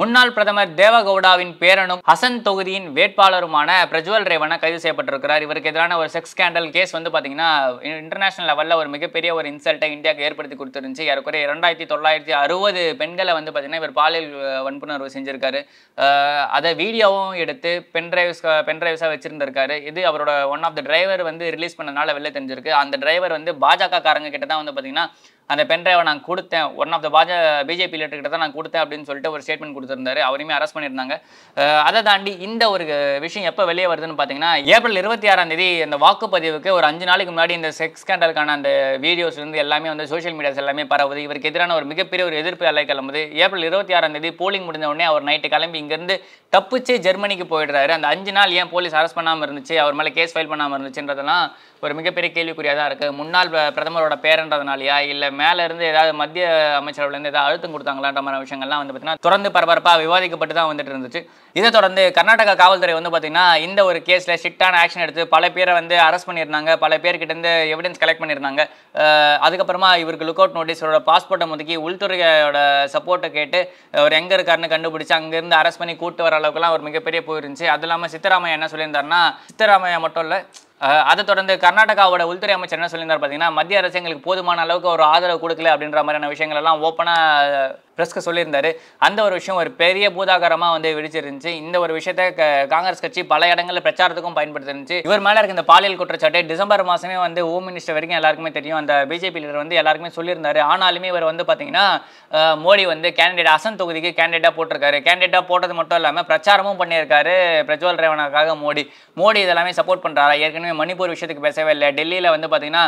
முன்னாள் பிரதமர் தேவகவுடாவின் பேரனும் ஹசன் தொகுதியின் வேட்பாளருமான பிரஜ்வல் ரேவனா கைது செய்யப்பட்டிருக்கிறார். இவருக்கு எதிரான ஒரு செக்ஸ் ஸ்கேண்டல் கேஸ் வந்து பார்த்தீங்கன்னா இன்டர்நேஷனல் லெவலில் ஒரு மிகப்பெரிய ஒரு இன்சல்ட்டை இந்தியாவுக்கு ஏற்படுத்தி கொடுத்துருந்துச்சு. ஏறக்குறைய இரண்டாயிரத்தி தொள்ளாயிரத்தி அறுபது பெண்களை வந்து பார்த்தீங்கன்னா இவர் பாலியல் வன்புணர்வு செஞ்சிருக்காரு. அதை வீடியோவும் எடுத்து பென் டிரைவ்ஸ் பென் டிரைவ்ஸாக வச்சிருந்திருக்காரு. இது அவரோட ஒன் ஆஃப் த டிரைவர் வந்து ரிலீஸ் பண்ணனால வெளில தெரிஞ்சிருக்கு. அந்த டிரைவர் வந்து பாஜக காரங்க கிட்ட தான் வந்து பார்த்தீங்கன்னா அந்த பென் டிரைவை நான் கொடுத்தேன். ஒன் ஆஃப் த பாஜ பிஜேபி லெட்டர் கிட்ட தான் நான் கொடுத்தேன் அப்படின்னு சொல்லிட்டு ஒரு ஸ்டேட்மெண்ட் கொடுத்துருந்தாரு. அவரையுமே அரெஸ்ட் பண்ணியிருந்தாங்க. அதை தாண்டி இந்த ஒரு விஷயம் எப்போ வெளியே வருதுன்னு பார்த்தீங்கன்னா ஏப்ரல் இருபத்தி ஆறாம் தேதி அந்த வாக்குப்பதிவுக்கு ஒரு அஞ்சு நாளைக்கு முன்னாடி இந்த செக்ஸ் ஸ்கேண்டலுக்கான அந்த வீடியோஸ் இருந்து எல்லாமே வந்து சோஷியல் மீடியாஸ் எல்லாமே பரவுது. இவருக்கு எதிரான ஒரு மிகப்பெரிய ஒரு எதிர்ப்பு அலை கிளம்புது. ஏப்ரல் இருபத்தி ஆறாம் தேதி போலிங் முடிஞ்ச உடனே அவர் நைட்டு கிளம்பி இங்கேருந்து தப்பிச்சு ஜெர்மனிக்கு போயிடுறாரு. அந்த அஞ்சு நாள் ஏன் போலீஸ் அரெஸ்ட் பண்ணாமல் இருந்துச்சு? அவர் மேலே கேஸ் ஃபைல் பண்ணாமல் இருந்துச்சுன்றதெல்லாம் ஒரு மிகப்பெரிய கேள்விக்குறியாக தான் இருக்குது முன்னாள் பிரதமரோட பேரன்றதுனாலயா? இல்லை மேலேருந்து ஏதாவது மத்திய அமைச்சரவையிலேருந்து ஏதாவது அழுத்தம் கொடுத்தாங்களான்ற மாதிரி விஷயங்கள்லாம் வந்து பார்த்தீங்கன்னா தொடர்ந்து பரபரப்பாக விவாதிக்கப்பட்டு தான் வந்துட்டு இருந்துச்சு. இதை தொடர்ந்து கர்நாடகா காவல்துறை வந்து பார்த்தீங்கன்னா இந்த ஒரு கேஸில் ஸ்ட்ரிக்டான ஆக்ஷன் எடுத்து பல பேரை வந்து அரெஸ்ட் பண்ணியிருந்தாங்க. பல பேர்கிட்ட இருந்து எவிடன்ஸ் கலெக்ட் பண்ணியிருந்தாங்க. அதுக்கப்புறமா இவருக்கு லுக் அவுட் நோட்டீஸோட பாஸ்போர்ட்டை முதுக்கி உள்துறையோட சப்போர்ட்டை கேட்டு அவர் எங்கே இருக்காருன்னு கண்டுபிடிச்சு அங்கேருந்து அரெஸ்ட் பண்ணி கூட்டு வர அளவுக்குலாம் ஒரு மிகப்பெரிய போயிருந்துச்சு. அது இல்லாமல் சித்தராமையா என்ன சொல்லியிருந்தாருன்னா சித்தராமையா மட்டும் இல்லை அதை தொடர்ந்து கர்நாடகாவோட உள்துறை அமைச்சர் என்ன சொல்லியிருந்தார் பார்த்தீங்கன்னா மத்திய அரசு எங்களுக்கு போதுமான அளவுக்கு ஒரு ஆதரவு கொடுக்கல அப்படின்ற மாதிரியான விஷயங்கள் எல்லாம் ஓப்பனாக ப்ரெஸ்க்கு சொல்லியிருந்தாரு. அந்த ஒரு விஷயம் ஒரு பெரிய பூதாகரமாக வந்து வெடிச்சிருந்துச்சு இந்த ஒரு விஷயத்த காங்கிரஸ் கட்சி பல இடங்களில் பிரச்சாரத்துக்கும் பயன்படுத்திருந்துச்சு. இவர் மேலே இருக்க இந்த பாலியல் குற்றச்சாட்டு டிசம்பர் மாதமே வந்து ஹோம் மினிஸ்டர் வரைக்கும் எல்லாருக்குமே தெரியும். அந்த பிஜேபி லீடர் வந்து எல்லாருக்குமே சொல்லியிருந்தாரு. ஆனாலுமே இவர் வந்து பார்த்தீங்கன்னா மோடி வந்து கேண்டிடேட் அசன் தொகுதிக்கு கேண்டிடேட்டாக போட்டிருக்காரு. கேண்டிடேட்டாக போட்டது மட்டும் இல்லாமல் பிரச்சாரமும் பண்ணியிருக்காரு பிரஜ்வல் ரேவனாக்காக மோடி. மோடி இதெல்லாமே சப்போர்ட் பண்ணுறாரா ஏற்கனவே மணிப்பூர் விஷயத்துக்கு பேசவே இல்லை. டெல்லியில் வந்து பார்த்தீங்கன்னா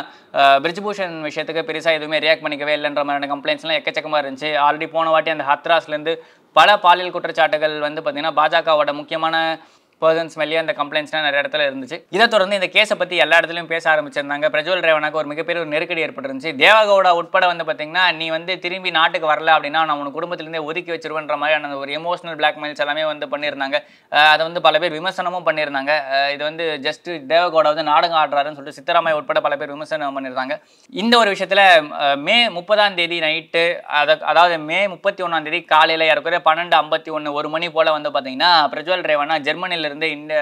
பிரிஜ்பூஷன் விஷயத்துக்கு பெருசாக எதுவுமே ரியாக்ட் பண்ணிக்கவே இல்லைன்ற மாதிரியான கம்ப்ளைண்ட்ஸ்லாம் எக்கச்சக்கமாக இருந்துச்சு. ஆல்ரெடி போன வாட்டி அந்த ஹத்ராஸ்லேருந்து பல பாலியல் குற்றச்சாட்டுகள் வந்து பார்த்திங்கன்னா பாஜகவோட முக்கியமான பர்சன்ஸ் மேலேயே அந்த கம்ப்ளைண்ட்ஸ்லாம் நிறைய இடத்துல இருந்துச்சு. இதை தொடர்ந்து இந்த கேஸை பற்றி எல்லா இடத்துலையும் பேச ஆரம்பிச்சிருந்தாங்க. பிரஜ்வல் ரேவனாக்கு ஒரு மிகப்பெரிய ஒரு நெருக்கடி ஏற்பட்டுருந்துச்சு. தேவகவுடா உட்பட வந்து பார்த்தீங்கன்னா நீ வந்து திரும்பி நாட்டுக்கு வரல அப்படின்னா நான் உன் குடும்பத்திலேருந்தே ஒதுக்கி வச்சிருவேன்ற மாதிரியான ஒரு எமோஷனல் பிளாக்மெயில்ஸ் எல்லாமே வந்து பண்ணியிருந்தாங்க. அதை வந்து பல பேர் விமர்சனமும் பண்ணியிருந்தாங்க. இது வந்து ஜஸ்ட் தேவகவுடா வந்து நாடகம் ஆடுறாருன்னு சொல்லிட்டு சித்தராமையா உட்பட பல பேர் விமர்சனம் பண்ணியிருந்தாங்க. இந்த ஒரு விஷயத்தில் மே முப்பதாம் தேதி நைட்டு அதை அதாவது மே முப்பத்தி ஒன்றாம் தேதி காலையில் ஏறக்குறைய பன்னெண்டு ஐம்பத்தி ஒன்று ஒரு மணி போல் வந்து பார்த்தீங்கன்னா பிரஜ்வல் ரேவனா ஜெர்மனியிலிருந்து இந்த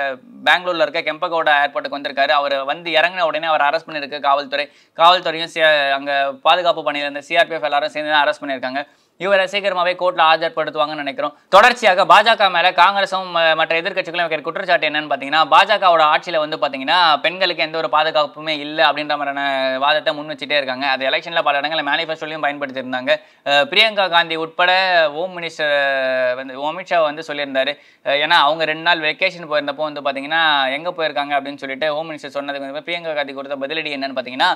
பெங்களூர்ல இருக்க கெம்பகோடா ஏர்போர்ட்டுக்கு வந்திருக்காரு. அவர் வந்து இறங்கின உடனே அவர் அரெஸ்ட் பண்ணியிருக்கு காவல்துறை. காவல்துறையும் சி- அங்க பாதுகாப்பு பணியில் இருந்த சிஆர்பிஎஃப் எல்லாரும் சேர்ந்து தான் அரெஸ்ட் பண்ணியிருக்காங்க. இவரை சீக்கிரமாவே கோர்ட்ல ஆஜர்படுத்துவாங்கன்னு நினைக்கிறோம். தொடர்ச்சியாக பாஜக மேல காங்கிரஸும் ம- மற்ற எதிர்க்கட்சிகளும் வைக்கிற குற்றச்சாட்டு என்னன்னு பார்த்தீங்கன்னா பாஜகவோட ஆட்சியில வந்து பார்த்தீங்கன்னா பெண்களுக்கு எந்த ஒரு பாதுகாப்புமே இல்லை அப்படின்ற மாதிரியான வாதத்தை முன் வச்சுட்டே இருக்காங்க. அது எலெக்ஷன்ல பல இடங்களில் மேனிஃபெஸ்டோலையும் பயன்படுத்தியிருந்தாங்க. பிரியங்கா காந்தி உட்பட ஹோம் மினிஸ்டர் வந்து அமித்ஷா வந்து சொல்லியிருந்தாரு. ஏன்னா அவங்க ரெண்டு நாள் வெக்கேஷன் போயிருந்தப்போ வந்து பார்த்தீங்கன்னா எங்கே போயிருக்காங்க அப்படின்னு சொல்லிட்டு ஹோம் மினிஸ்டர் சொன்னதுக்கு வந்து பிரியங்கா காந்தி கொடுத்த பதிலடி என்னன்னு பார்த்தீங்கன்னா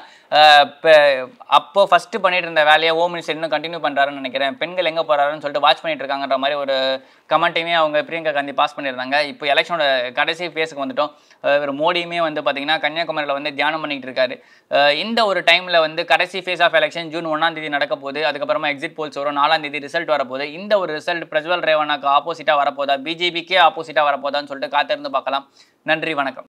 அப்போ ஃபர்ஸ்ட் பண்ணிட்டு இருந்த வேலையை ஹோம் மினிஸ்டர் இன்னும் கண்டினியூ பண்ணுறாருன்னு நினைக்கிறேன். பெண்கள் எங்கே போகிறாருன்னு சொல்லிட்டு வாட்ச் பண்ணிட்டு இருக்காங்கன்ற மாதிரி ஒரு கமெண்ட்டையுமே அவங்க பிரியங்கா காந்தி பாஸ் பண்ணியிருந்தாங்க. இப்போ எலெக்ஷனோட கடைசி ஃபேஸுக்கு வந்துட்டோம். இவர் மோடியுமே வந்து பார்த்தீங்கன்னா கன்னியாகுமரியில் வந்து தியானம் பண்ணிட்டு இருக்காரு. இந்த ஒரு டைமில் வந்து கடைசி ஃபேஸ் ஆஃப் எலெக்ஷன் ஜூன் ஒன்றாம் தேதி நடக்க போகுது. அதுக்கப்புறமா எக்ஸிட் போல்ஸ் வரும். நாலாம் தேதி ரிசல்ட் வரப்போகுது. இந்த ஒரு ரிசல்ட் பிரஜ்வல் ரேவனாக்கு ஆப்போசிட்டாக வரப்போதா? பிஜேபிக்கே ஆப்போசிட்டாக வரப்போதான்னு சொல்லிட்டு காத்திருந்து பார்க்கலாம். நன்றி வணக்கம்.